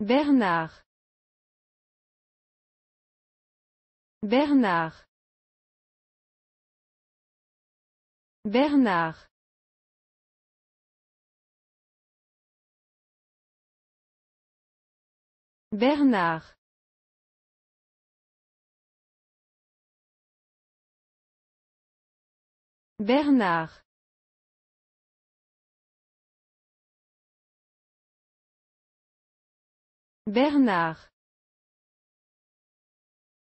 Bernard. Bernard. Bernard. Bernard. Bernard Bernard